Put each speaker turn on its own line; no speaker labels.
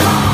Stop!